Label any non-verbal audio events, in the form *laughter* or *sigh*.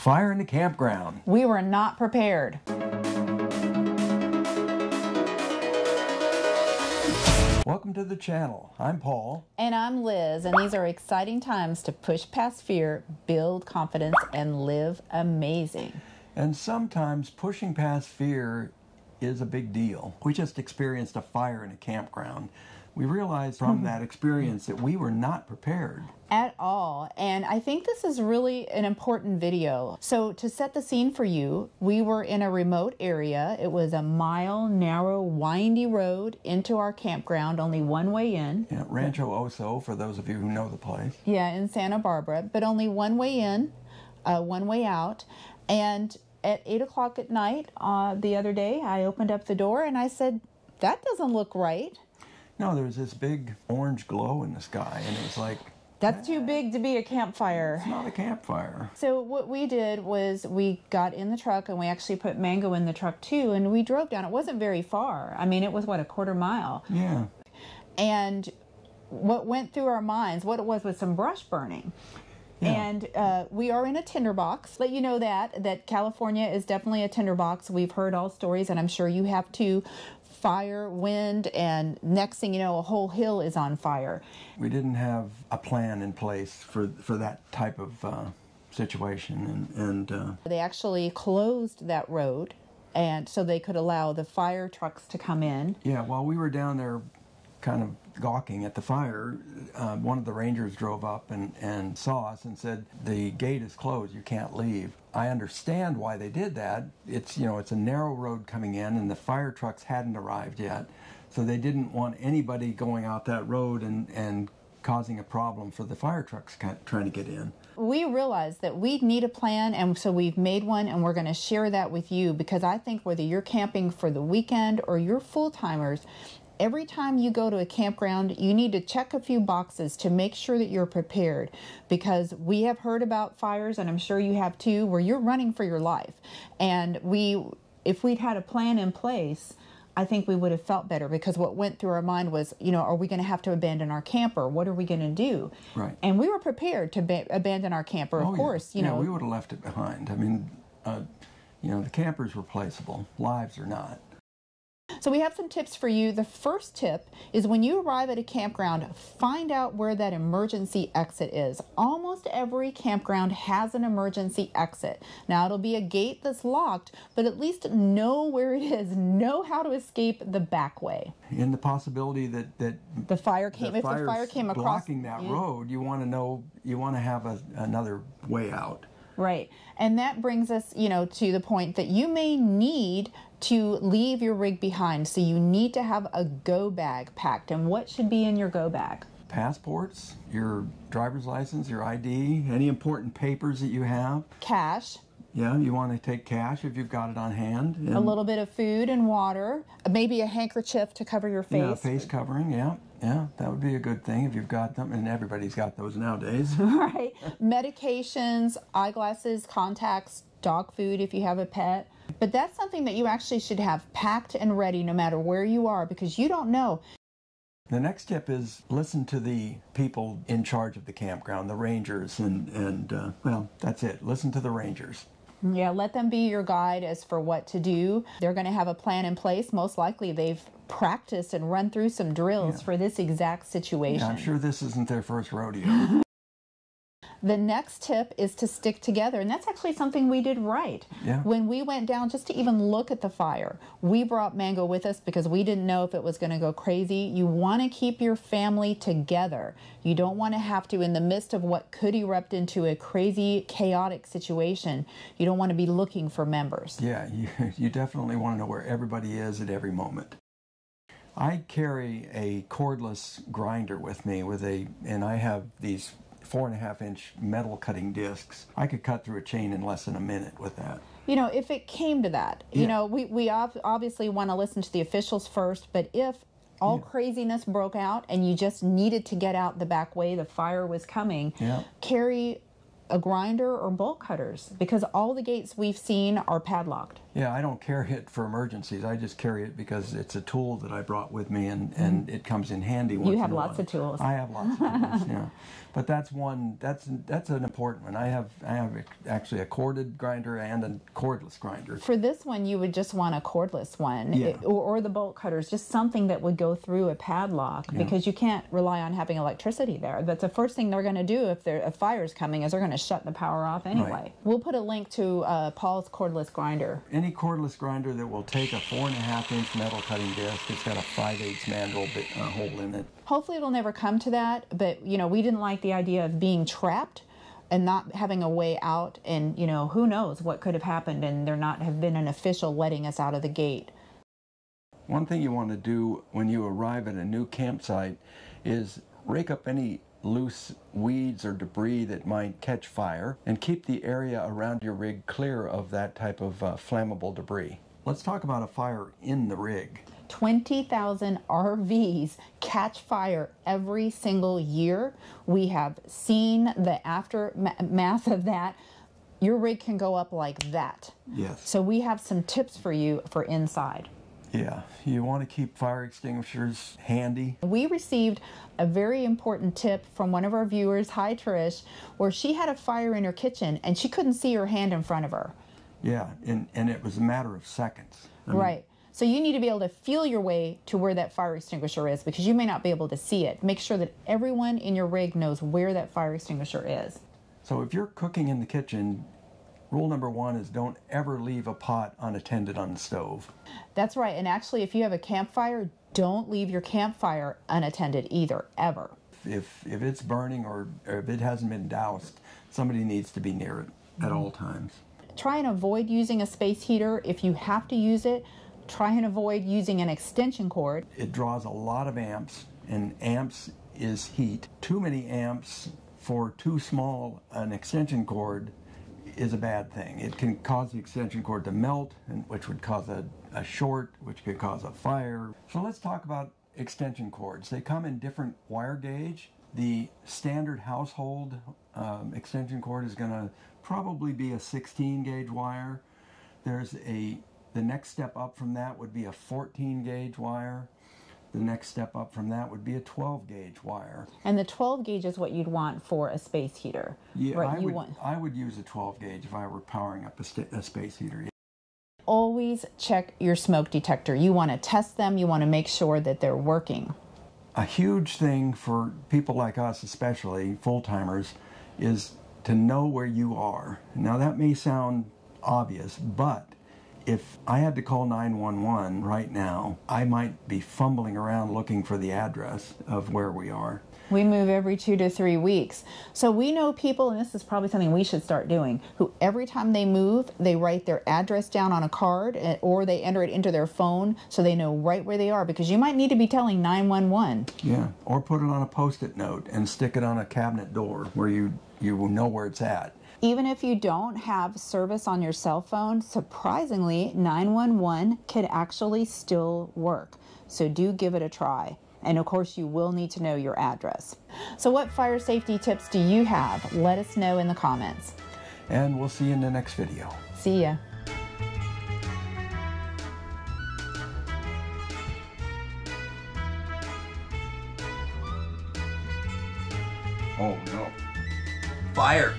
Fire in the campground. We were not prepared. Welcome to the channel. I'm Paul. And I'm Liz, and these are exciting times to push past fear, build confidence, and live amazing. And sometimes pushing past fear is a big deal. We just experienced a fire in a campground. We realized from that experience that we were not prepared. At all. And I think this is really an important video. So, to set the scene for you, we were in a remote area. It was a mile narrow, windy road into our campground, only one way in. Yeah, Rancho Oso, for those of you who know the place. Yeah, in Santa Barbara, but only one way in, uh, one way out. And at 8 o'clock at night uh, the other day, I opened up the door and I said, That doesn't look right. No, there was this big orange glow in the sky, and it was like, That's too big to be a campfire. it's not a campfire. So what we did was we got in the truck and we actually put Mango in the truck too, and we drove down. It wasn't very far. I mean, it was what a quarter mile. Yeah. And what went through our minds, what it was, was some brush burning. Yeah. And uh, we are in a tinderbox. Let you know that that California is definitely a tinderbox. We've heard all stories, and I'm sure you have too. Fire, wind, and next thing you know, a whole hill is on fire. We didn't have a plan in place for, for that type of uh, situation, and, and uh, They actually closed that road, and so they could allow the fire trucks to come in. Yeah, while we were down there kind of gawking at the fire, uh, one of the rangers drove up and, and saw us and said, the gate is closed, you can't leave. I understand why they did that. It's, you know, it's a narrow road coming in and the fire trucks hadn't arrived yet. So they didn't want anybody going out that road and, and causing a problem for the fire trucks trying to get in. We realized that we need a plan, and so we've made one, and we're going to share that with you because I think whether you're camping for the weekend or you're full timers, every time you go to a campground, you need to check a few boxes to make sure that you're prepared because we have heard about fires, and I'm sure you have too, where you're running for your life. And we, if we'd had a plan in place, I think we would have felt better because what went through our mind was, you know, are we going to have to abandon our camper? What are we going to do? Right. And we were prepared to ba- abandon our camper, of Oh, yeah. course, you yeah, know. we would have left it behind. I mean, uh, you know, the camper's replaceable, lives are not. So we have some tips for you. The first tip is when you arrive at a campground, find out where that emergency exit is. Almost every campground has an emergency exit. Now it'll be a gate that's locked, but at least know where it is. Know how to escape the back way. In the possibility that that The fire came the if the fire came across blocking that Yeah. road, you want to know, you want to have a, another way out. Right. And that brings us, you know, to the point that you may need to leave your rig behind. So you need to have a go bag packed. And what should be in your go bag? Passports, your driver's license, your ID, any important papers that you have. Cash, Yeah, you want to take cash if you've got it on hand. And, a little bit of food and water, maybe a handkerchief to cover your face. Yeah, face covering. Yeah, yeah, that would be a good thing if you've got them, and everybody's got those nowadays. *laughs* *laughs* right. Medications, eyeglasses, contacts, dog food if you have a pet. But that's something that you actually should have packed and ready no matter where you are because you don't know. The next tip is listen to the people in charge of the campground, the rangers, and and uh, well, that's it. Listen to the rangers. Yeah, let them be your guide as for what to do. They're going to have a plan in place. Most likely, they've practiced and run through some drills for this exact situation. Yeah, I'm sure this isn't their first rodeo. *laughs* The next tip is to stick together, and that's actually something we did right. Yeah. When we went down just to even look at the fire, we brought Mango with us because we didn't know if it was going to go crazy. You want to keep your family together. You don't want to have to, in the midst of what could erupt into a crazy, chaotic situation, you don't want to be looking for members. yeah, *laughs* you, you definitely want to know where everybody is at every moment. I carry a cordless grinder with me with a, and I have these four and a half inch metal cutting discs. I could cut through a chain in less than a minute with that. you know, if it came to that, you know, we, we ob- obviously want to listen to the officials first, but if all craziness broke out and you just needed to get out the back way, the fire was coming, Yeah. carry a grinder or bolt cutters because all the gates we've seen are padlocked. Yeah, I don't carry it for emergencies. I just carry it because it's a tool that I brought with me, and, and it comes in handy. Once. You have lots of tools. I have lots of *laughs* tools. Yeah, but that's one. That's that's an important one. I have I have actually a corded grinder and a cordless grinder. For this one, you would just want a cordless one Yeah. it- or, or the bolt cutters, just something that would go through a padlock because you can't rely on having electricity there. That's the first thing they're going to do if there a fire's coming is they're going to shut the power off anyway. We'll put a link to uh, Paul's cordless grinder. Any cordless grinder that will take a four and a half inch metal cutting disc, it's got a five eighths mandrel bit, uh, hole in it. Hopefully, it'll never come to that. But you know, we didn't like the idea of being trapped and not having a way out. And you know, who knows what could have happened, and there not have been an official letting us out of the gate. One thing you want to do when you arrive at a new campsite is rake up any loose weeds or debris that might catch fire and keep the area around your rig clear of that type of uh, flammable debris. Let's talk about a fire in the rig. 20,000 RVs catch fire every single year. We have seen the aftermath of that. Your rig can go up like that. Yes. So, we have some tips for you for inside. Yeah, you want to keep fire extinguishers handy. We received a very important tip from one of our viewers, hi Trish, where she had a fire in her kitchen and she couldn't see her hand in front of her. Yeah, and, and it was a matter of seconds. I mean, Right. So you need to be able to feel your way to where that fire extinguisher is because you may not be able to see it. Make sure that everyone in your rig knows where that fire extinguisher is. So if you're cooking in the kitchen, rule number one is don't ever leave a pot unattended on the stove. That's right. And actually, if you have a campfire, don't leave your campfire unattended either, ever. If if it's burning or, or if it hasn't been doused, somebody needs to be near it at all times. Try and avoid using a space heater. If you have to use it, try and avoid using an extension cord. It draws a lot of amps, and amps is heat. Too many amps for too small an extension cord is a bad thing. It can cause the extension cord to melt, and which would cause a, a short, which could cause a fire. So let's talk about extension cords. They come in different wire gauge. The standard household um, extension cord is going to probably be a 16 gauge wire. There's a the next step up from that would be a 14 gauge wire. The next step up from that would be a 12 gauge wire. And the 12 gauge is what you'd want for a space heater. Yeah, right. I you would want I would use a 12 gauge if I were powering up a, a space heater. always check your smoke detector. You want to test them, you want to make sure that they're working. A huge thing for people like us, especially full timers, is to know where you are. Now that may sound obvious, but if I had to call 911 right now, I might be fumbling around looking for the address of where we are. We move every two to three weeks. So we know people, and this is probably something we should start doing, who every time they move, they write their address down on a card eh, or they enter it into their phone so they know right where they are because you might need to be telling 911. Yeah, or put it on a post-it note and stick it on a cabinet door where you you will know where it's at. Even if you don't have service on your cell phone, surprisingly, 911 could actually still work. So do give it a try. And of course, you will need to know your address. So, what fire safety tips do you have? Let us know in the comments. And we'll see you in the next video. See ya. Oh no. Fire.